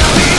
I'll be